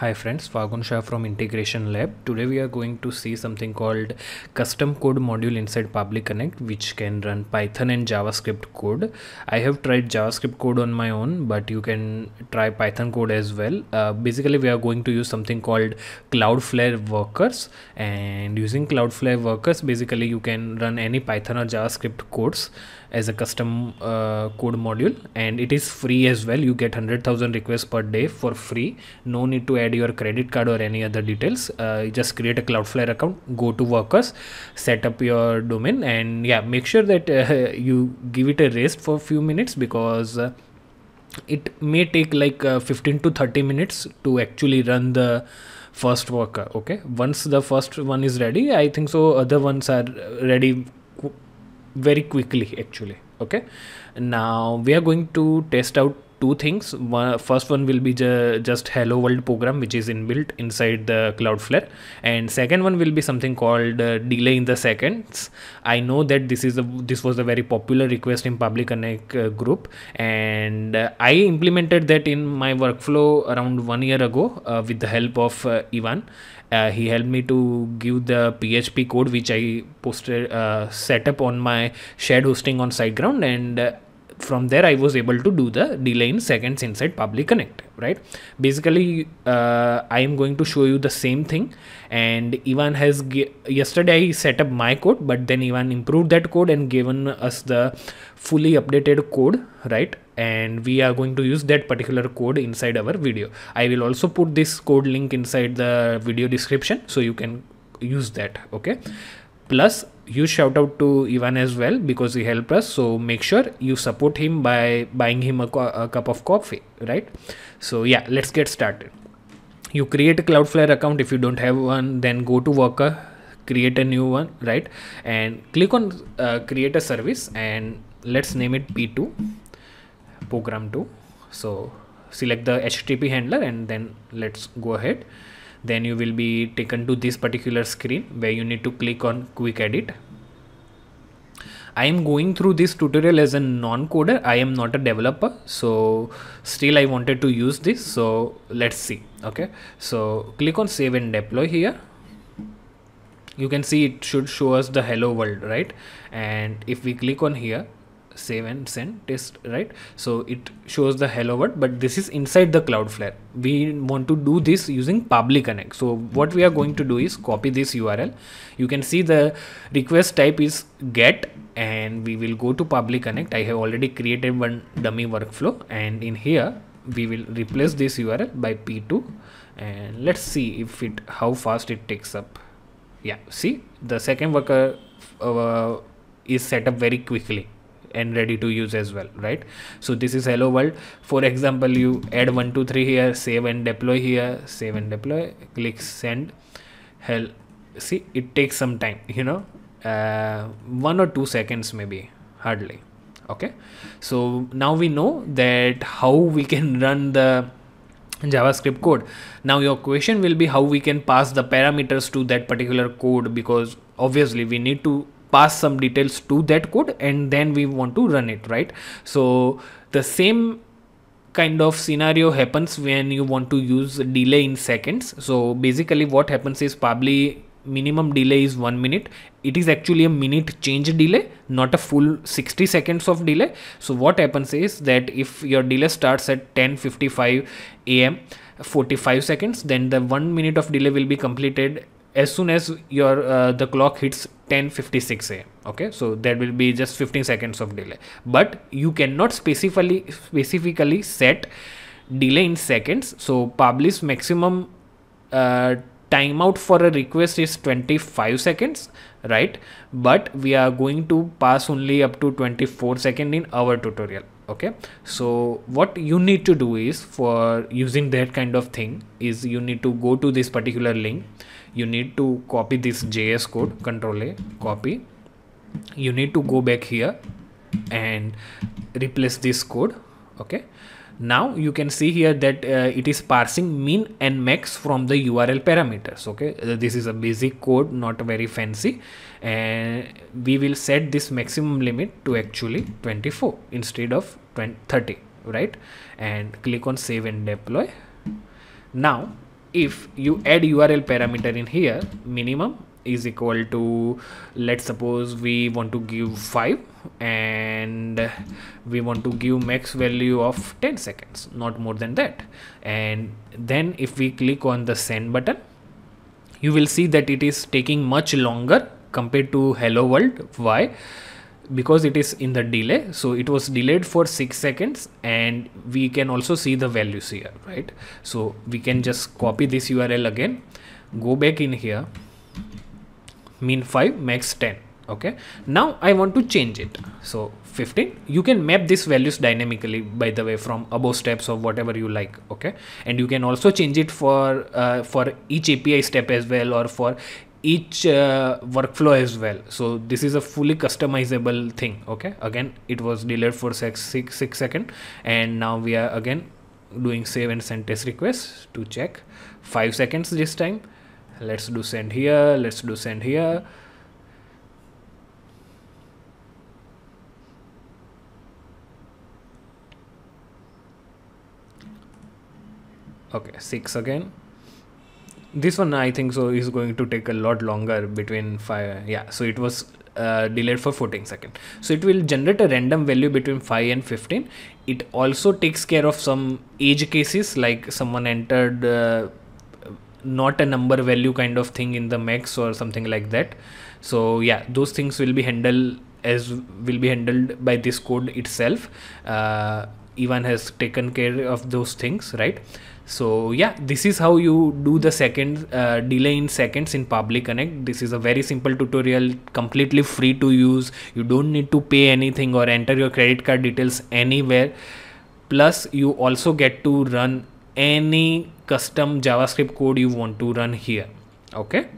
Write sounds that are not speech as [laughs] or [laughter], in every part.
Hi friends, Fagun Shah from Integration Lab. Today we are going to see something called custom code module inside Pabbly Connect which can run Python and JavaScript code. I have tried JavaScript code on my own but you can try Python code as well. Uh, basically we are going to use something called Cloudflare workers and using Cloudflare workers basically you can run any Python or JavaScript codes as a custom uh, code module and it is free as well you get 100000 requests per day for free no need to add your credit card or any other details uh, just create a cloudflare account go to workers set up your domain and yeah make sure that uh, [laughs] you give it a rest for a few minutes because uh, it may take like uh, 15 to 30 minutes to actually run the first worker okay? Once the first one is ready i think so other ones are ready very quickly actually okay? Now we are going to test out two things. One, first one will be ju- just hello world program which is inbuilt inside the cloudflare. And second one will be something called uh, delay in the seconds. I know that this is a this was a very popular request in Pabbly Connect uh, group. And uh, i implemented that in my workflow around one year ago uh, with the help of uh, ivan. Uh, he helped me to give the php code which i posted set up on my shared hosting on siteground. And from there i was able to do the delay in seconds inside Pabbly Connect right? Basically uh, i am going to show you the same thing. And ivan has yesterday i set up my code but then ivan improved that code and given us the fully updated code right? And we are going to use that particular code inside our video. I will also put this code link inside the video description so you can use that okay plus huge shout out to ivan as well because he helped us. So make sure you support him by buying him a, a cup of coffee right? So yeah let's get started. You create a cloudflare account. If you don't have one then go to worker create a new one right? And click on uh, create a service and let's name it p2 program 2 so select the http handler and then let's go ahead then you will be taken to this particular screen where you need to click on quick edit I am going through this tutorial as a non-coder. I am not a developer. So still I wanted to use this. So let's see. Okay. So click on save and deploy here. You can see it should show us the hello world, right? And if we click on here, save and send test right? So it shows the hello world but this is inside the cloudflare. We want to do this using Pabbly Connect. So what we are going to do is copy this url you can see the request type is get and we will go to Pabbly Connect. I have already created one dummy workflow and in here we will replace this url by p2 and let's see if it how fast it takes up. Yeah see? The second worker uh, is set up very quickly and ready to use as well right? So this is hello world. For example you add one two three here save and deploy here save and deploy click send. Hell see it takes some time you know uh, one or two seconds maybe hardly okay? So now we know that how we can run the javascript code. Now your question will be how we can pass the parameters to that particular code because obviously we need to pass some details to that code and then we want to run it right? So the same kind of scenario happens when you want to use delay in seconds. So basically what happens is probably minimum delay is 1 minute. It is actually a minute change delay not a full 60 seconds of delay. So what happens is that if your delay starts at 10:55 am 45 seconds then the 1 minute of delay will be completed as soon as your uh, the clock hits 10:56 am okay? So there will be just 15 seconds of delay. But you cannot specifically specifically set delay in seconds. So Pabbly's maximum uh, timeout for a request is 25 seconds right? But we are going to pass only up to 24 second in our tutorial okay? So what you need to do is for using that kind of thing is you need to go to this particular link you need to copy this js code control a copy. You need to go back here and replace this code okay? Now you can see here that uh, it is parsing min and max from the url parameters okay? Uh, this is a basic code not very fancy. And we will set this maximum limit to actually 24 instead of 20, 30 right? And click on save and deploy. Now if you add url parameter in here minimum is equal to let's suppose we want to give 5 and we want to give max value of 10 seconds not more than that. And then if we click on the send button you will see that it is taking much longer compared to hello world. Why because it is in the delay so it was delayed for 6 seconds and we can also see the values here right? So we can just copy this url again go back in here min 5 max 10 okay? Now i want to change it. So 15 you can map these values dynamically by the way from above steps or whatever you like okay? And you can also change it for uh, for each api step as well or for each uh, workflow as well. So this is a fully customizable thing okay? Again it was delayed for six, six, six second and now we are again doing save and send test request to check. Five seconds this time. Let's do send here let's do send here. Okay 6 again this one i think so is going to take a lot longer between 5 yeah so it was uh, delayed for 14 seconds so it will generate a random value between 5 and 15 it also takes care of some edge cases like someone entered uh, not a number value kind of thing in the max or something like that. So yeah those things will be handled as will be handled by this code itself. Uh, Ivan has taken care of those things right? So yeah this is how you do the second uh, delay in seconds in Pabbly Connect. This is a very simple tutorial completely free to use. You don't need to pay anything or enter your credit card details anywhere. Plus you also get to run any custom javascript code you want to run here okay?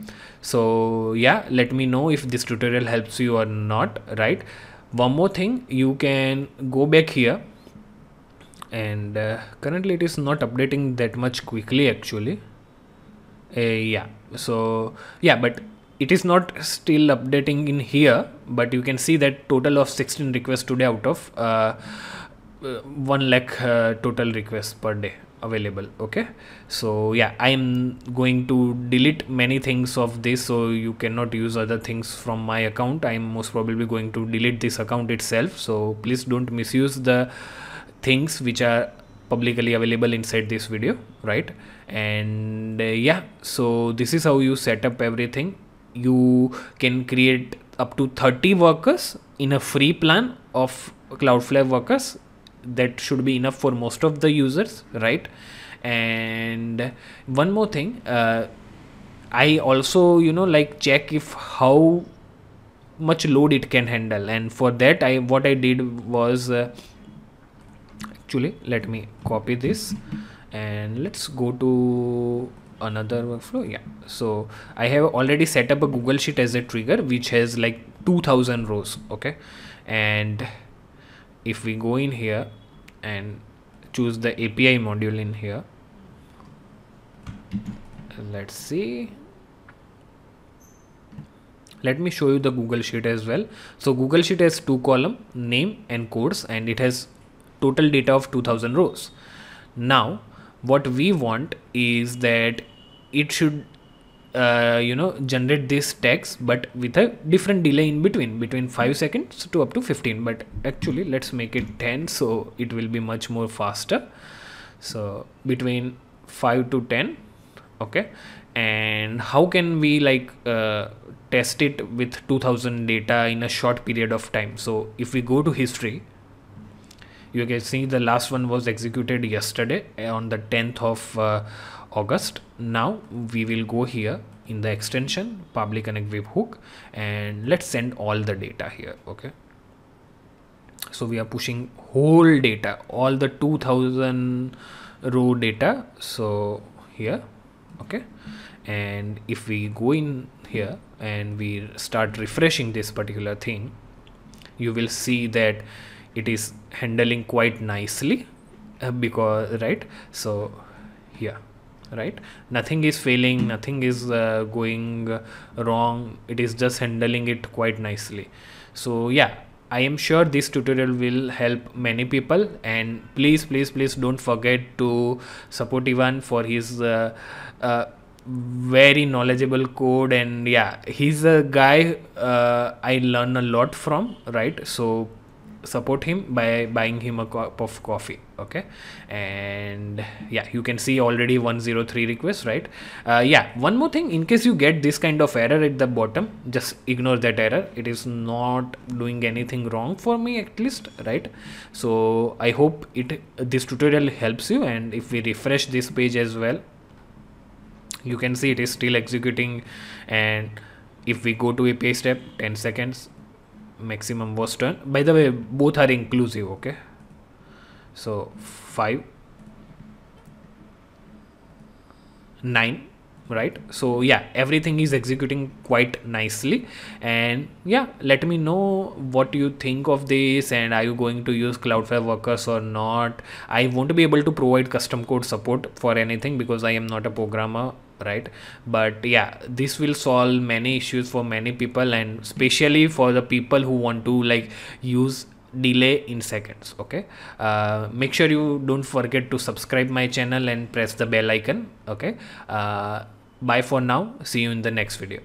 So yeah let me know if this tutorial helps you or not right? One more thing you can go back here and uh, currently it is not updating that much quickly actually. Uh, yeah. So yeah but it is not still updating in here but you can see that total of 16 requests today out of uh, uh 1 lakh uh, total requests per day available okay? So yeah i am going to delete many things of this so you cannot use other things from my account. I am most probably going to delete this account itself so please don't misuse the things which are publicly available inside this video right? And uh, yeah so this is how you set up everything. You can create up to 30 workers in a free plan of cloudflare workers. That should be enough for most of the users right? And one more thing uh, i also you know like check if how much load it can handle. And for that i what i did was uh, actually let me copy this and let's go to another workflow. Yeah. So i have already set up a google sheet as a trigger which has like 2000 rows okay? And if we go in here and choose the API module in here let's see. Let me show you the google sheet as well. So google sheet has two column name and codes and it has total data of 2000 rows. Now what we want is that it should uh, you know generate this text but with a different delay in between between 5 seconds to up to 15 but actually let's make it 10 so it will be much more faster. So between 5 to 10 okay? And how can we like uh, test it with 2000 data in a short period of time? So if we go to history you can see the last one was executed yesterday on the 10th of uh, August. Now we will go here in the extension Pabbly Connect webhook and let's send all the data here. Okay. So we are pushing whole data, all the 2000 row data. So here, okay. And if we go in here and we start refreshing this particular thing, you will see that it is handling quite nicely uh, because right? So here right? Nothing is failing nothing is uh, going wrong. It is just handling it quite nicely. So yeah I am sure this tutorial will help many people. And please please please don't forget to support Ivan for his uh, uh, very knowledgeable code. And yeah he's a guy uh, I learn a lot from right? So support him by buying him a cup of coffee okay? And yeah you can see already 103 requests right? Uh, yeah one more thing in case you get this kind of error at the bottom just ignore that error. It is not doing anything wrong for me at least right? So i hope it this tutorial helps you and if we refresh this page as well you can see it is still executing. And if we go to a pay step 10 seconds maximum was done by the way both are inclusive okay? So 5 9 right? So yeah everything is executing quite nicely. And yeah let me know what you think of this and are you going to use cloudflare workers or not? I won't be able to provide custom code support for anything because i am not a programmer right? But yeah this will solve many issues for many people and especially for the people who want to like use delay in seconds okay? Uh, make sure you don't forget to subscribe my channel and press the bell icon okay? Uh, bye for now. See you in the next video